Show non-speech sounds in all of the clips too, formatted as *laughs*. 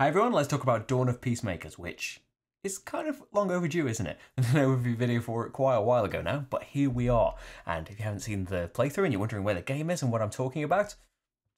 Hi everyone, let's talk about Dawn of Peacemakers, which is kind of long overdue, isn't it? *laughs* There's an overview video for it quite a while ago now, but here we are. And if you haven't seen the playthrough and you're wondering where the game is and what I'm talking about,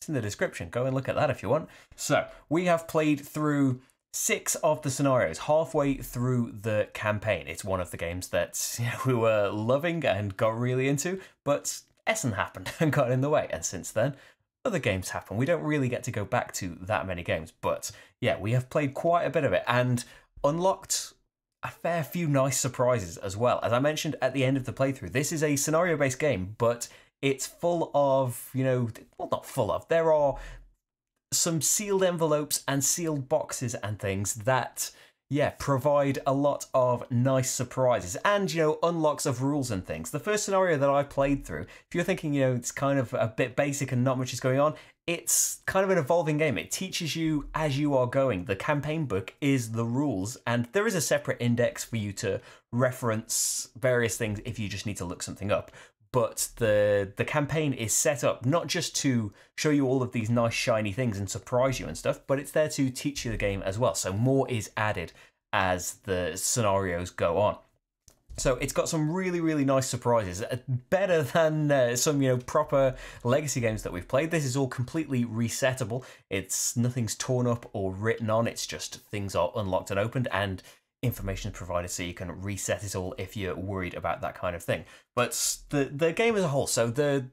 it's in the description. Go and look at that if you want. So, we have played through six of the scenarios halfway through the campaign. It's one of the games that *laughs* you know, we were loving and got really into, but Essen happened *laughs* and got in the way. And since then, other games happen. We don't really get to go back to that many games, but yeah, we have played quite a bit of it and unlocked a fair few nice surprises as well. As I mentioned at the end of the playthrough, this is a scenario based game, but it's full of, you know, well, not full of, there are some sealed envelopes and sealed boxes and things that yeah, provide a lot of nice surprises and, you know, unlocks of rules and things. The first scenario that I played through, if you're thinking, you know, it's kind of a bit basic and not much is going on, it's kind of an evolving game. It teaches you as you are going. The campaign book is the rules, and there is a separate index for you to reference various things if you just need to look something up but the the campaign is set up not just to show you all of these nice shiny things and surprise you and stuff, but it's there to teach you the game as well. So more is added as the scenarios go on. So it's got some really, really nice surprises. Uh, better *laughs* than uh, some, you know, proper legacy games that we've played. This is all completely resettable. It's nothing's torn up or written on. It's just things are unlocked and opened, and information is provided so you can reset it all if you're worried about that kind of thing. But the the game as a whole, so the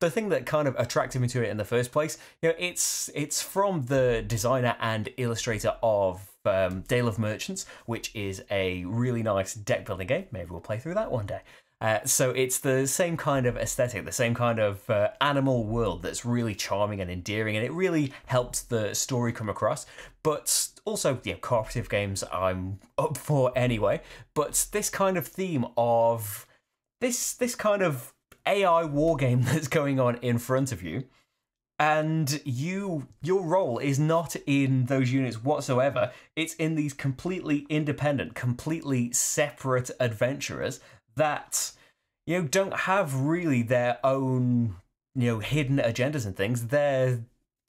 the thing that kind of attracted me to it in the first place, you know, it's it's from the designer and illustrator of um, Dale of Merchants, which is a really nice deck building game. Maybe we'll play through that one day. Uh, so it's the same kind of aesthetic, the same kind of uh, animal world that's really charming and endearing, and it really helps the story come across. But also, yeah, cooperative games I'm up for anyway. But this kind of theme of this this kind of AI war game *laughs* that's going on in front of you, and you your role is not in those units whatsoever. It's in these completely independent, completely separate adventurers that you know don't have really their own you know hidden agendas and things. Their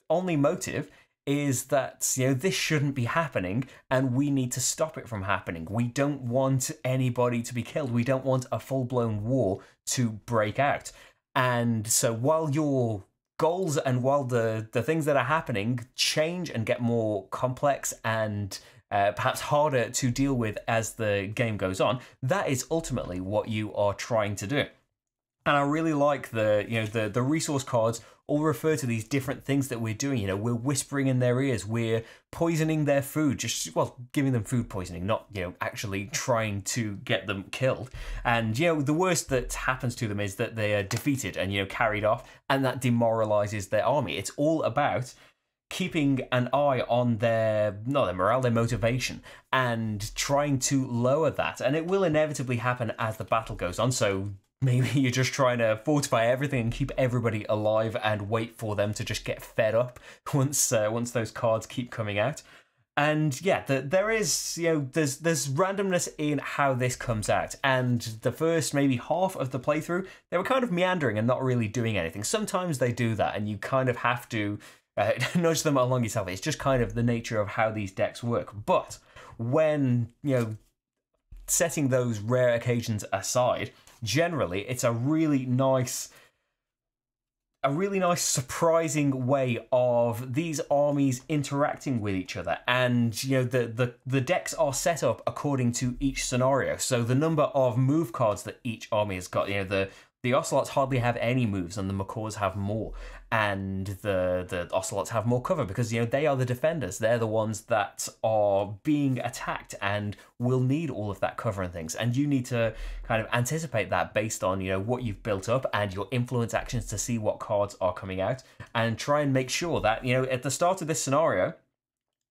only motive is that you know this shouldn't be happening and we need to stop it from happening. We don't want anybody to be killed. We don't want a full-blown war to break out. And so while your goals and while the the things that are happening change and get more complex and uh, perhaps harder to deal with as the game goes on, that is ultimately what you are trying to do. And I really like the you know the the resource cards all refer to these different things that we're doing. You know, we're whispering in their ears, we're poisoning their food, just well, giving them food poisoning, not you know actually trying to get them killed. And you know, the worst that happens to them is that they are defeated and you know carried off, and that demoralizes their army. It's all about keeping an eye on their not their morale their motivation and trying to lower that and it will inevitably happen as the battle goes on so maybe you're just trying to fortify everything and keep everybody alive and wait for them to just get fed up *laughs* once uh, once those cards keep coming out. And yeah, the, there is you know there's there's randomness in how this comes out. And the first maybe half of the playthrough, they were kind of meandering and not really doing anything. Sometimes they do that, and you kind of have to uh, *laughs* nudge them along yourself. It's just kind of the nature of how these decks work. But when you know setting those rare occasions aside, generally it's a really nice a really nice surprising way of these armies interacting with each other. And you know the, the the decks are set up according to each scenario. So the number of move cards that each army has got you know the the ocelots hardly have any moves and the macaws have more and the the ocelots have more cover because you know they are the defenders. They're the ones that are being attacked and will need all of that cover and things. And you need to kind of anticipate that based on you know what you've built up and your influence actions to see what cards are coming out and try and make sure that you know at the start of this scenario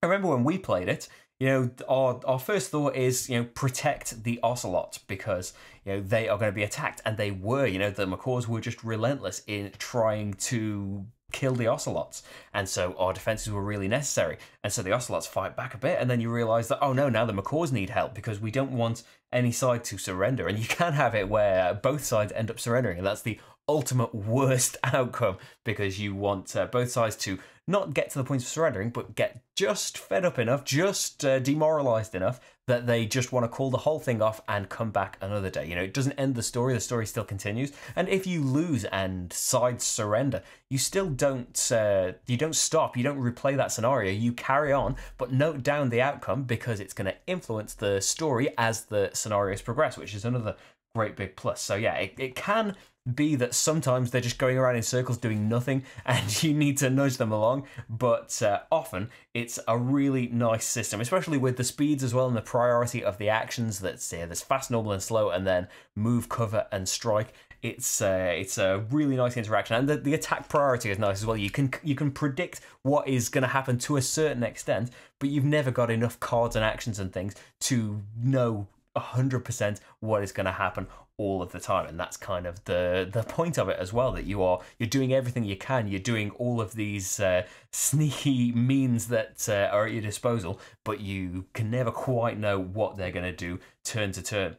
I remember when we played it you know, our our first thought is you know protect the ocelot because you know they are going to be attacked, and they were. You know, the macaws were just relentless in trying to kill the ocelots, and so our defenses were really necessary. And so the ocelots fight back a bit, and then you realise that oh no, now the macaws need help because we don't want any side to surrender, and you *laughs* can have it where both sides end up surrendering, and that's the ultimate worst *laughs* outcome because you want uh, both sides to not get to the point of surrendering, but get just fed up enough, just uh, demoralized enough that they just want to call the whole thing off and come back another day. You know, it doesn't end the story, the story still continues. And if you lose and sides surrender, you still don't uh, you don't stop, you don't replay that scenario. You carry on, but note down the outcome because it's going to influence the story as the scenarios progress, which is another great big plus. So yeah, it, it can be that sometimes they're just going around in circles doing nothing *laughs* and you need to nudge them along but uh, often it's a really nice system especially with the speeds as well and the priority of the actions that's yeah, there's fast normal and slow and then move cover and strike it's uh, it's a really nice interaction and the, the attack priority is nice as well you can you can predict what is going to happen to a certain extent but you've never got enough cards and actions and things to know 100% what is going to happen all of the time and that's kind of the the point of it as well that you are you're doing everything you can you're doing all of these uh, sneaky means that uh, are at your disposal but you can never quite know what they're going to do turn to turn.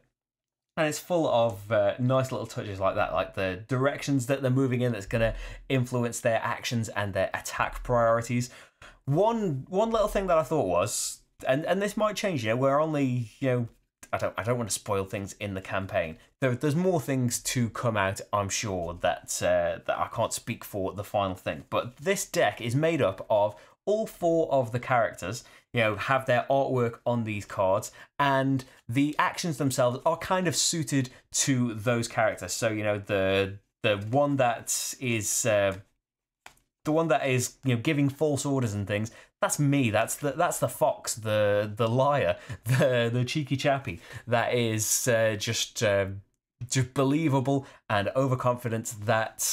And it's full of uh, nice little touches like that like the directions that they're moving in that's going to influence their actions and their attack priorities. One one little thing that i thought was and and this might change you know we're only you know I don't I don't want to spoil things in the campaign. There, there's more things to come out, I'm sure that uh, that I can't speak for the final thing. But this deck is made up of all four of the characters. You know, have their artwork on these cards, and the actions themselves are kind of suited to those characters. So you know the the one that is. Uh, the one that is you know giving false orders and things that's me. That's the that's the fox the the liar *laughs* the the cheeky chappy that is uh, just uh, just believable and overconfident that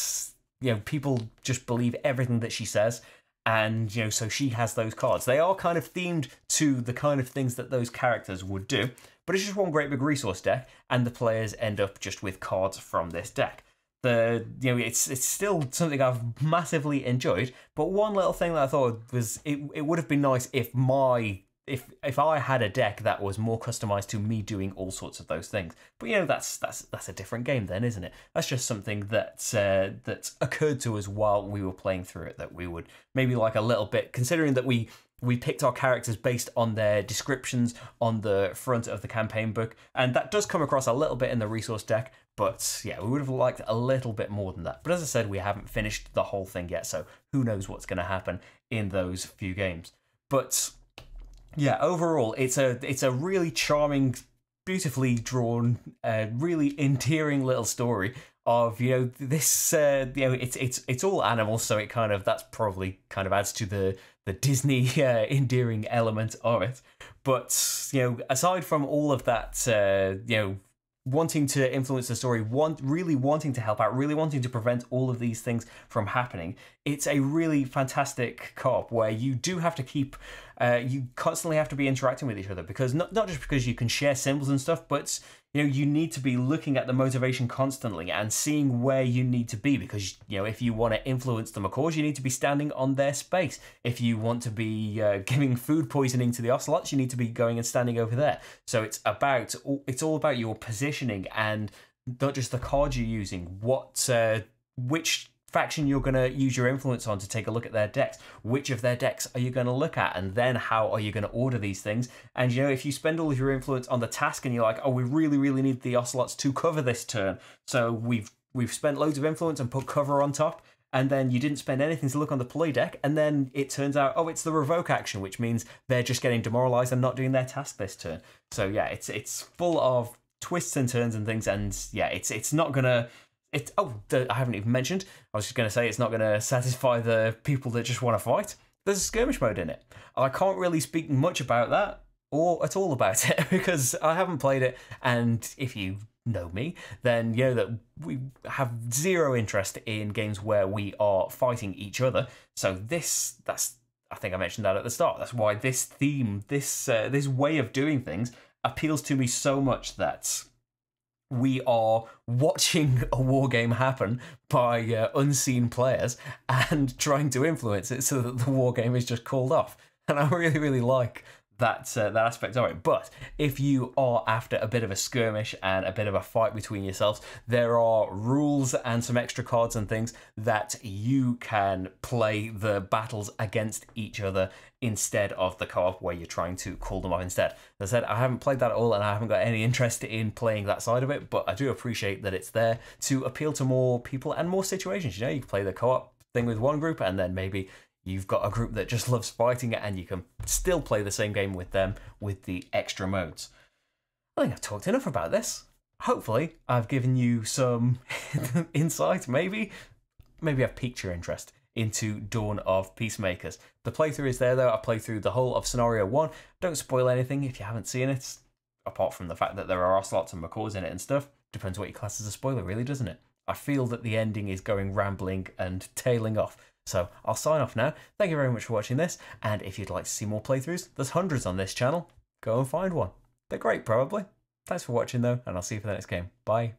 you know people just believe everything that she says. And you know so she has those cards. They are kind of themed to the kind of things that those characters would do but it's just one great big resource deck and the players end up just with cards from this deck the you know it's it's still something I've massively enjoyed. But one little thing that I thought was it it would have been nice if my if if I had a deck that was more customized to me doing all sorts of those things. But you know that's that's that's a different game then, isn't it? That's just something that uh, that occurred to us while we were playing through it that we would maybe like a little bit considering that we we picked our characters based on their descriptions on the front of the campaign book, and that does come across a little bit in the resource deck. But yeah, we would have liked a little bit more than that. But as I said, we haven't finished the whole thing yet, so who knows what's going to happen in those few games. But yeah, overall, it's a it's a really charming, beautifully drawn, uh, really endearing little story of you know this uh, you know it's it's it's all animals, so it kind of that's probably kind of adds to the the Disney *laughs* uh, endearing element of it. But you know, aside from all of that, uh, you know, wanting to influence the story, want really wanting to help out, really wanting to prevent all of these things from happening. It's a really fantastic co-op where you do have to keep, uh, you constantly have to be interacting with each other because not not just because you can share symbols and stuff, but you know you need to be looking at the motivation constantly and seeing where you need to be because you know if you want to influence the macaws you need to be standing on their space. If you want to be uh, *laughs* giving food poisoning to the ocelots you need to be going and standing over there. So it's about it's all about your positioning and not just the cards you're using what uh, which faction you're going to use your influence on to take a look at their decks. Which of their decks are you going to look at? And then how are you going to order these things? And you know, if you spend all of your influence on the task and you're like, oh, we really, really need the ocelots to cover this turn. So we've we've spent loads of influence and put cover on top. And then you didn't spend anything to look on the play deck, and then it turns out, oh, it's the revoke action, which means they're just getting demoralized and not doing their task this turn. So yeah, it's it's full of twists and turns and things, and yeah, it's it's not gonna it oh I haven't even mentioned. I was just going to say it's not going to satisfy the people that just want to fight. There's a skirmish mode in it. I can't really speak much about that or at all about it *laughs* because I haven't played it. And if you know me, then you know that we have zero interest in games where we are fighting each other. So this that's I think I mentioned that at the start. That's why this theme, this uh, this way of doing things appeals to me so much that we are watching *laughs* a war game happen by uh, unseen players and trying to influence it so that the war game is just called off. And I really, really like that uh, that aspect of it. But if you are after a bit of a skirmish and a bit of a fight between yourselves, there are rules and some extra cards and things that you can play the battles against each other instead of the co-op where you're trying to call them off instead. As I said, I haven't played that at all and I haven't got any interest in playing that side of it, but I do appreciate that it's there to appeal to more people and more situations. You know, you can play the co-op thing with one group and then maybe you've got a group that just loves fighting it and you can still play the same game with them with the extra modes. I think I've talked enough about this. Hopefully, I've given you some *laughs* insight, maybe. Maybe I've piqued your interest into Dawn of Peacemakers. The playthrough is there though. I played through the whole of Scenario 1. Don't spoil anything if you haven't seen it, apart from the fact that there are ocelots and macaws in it and stuff. Depends what you class as a spoiler, really, doesn't it? I feel that the ending is going rambling and tailing off. So I'll sign off now. Thank you very much for watching this, and if you'd like to see more playthroughs, there's hundreds on this channel. Go and find one. They're great, probably. Thanks for watching, though, and I'll see you for the next game. Bye.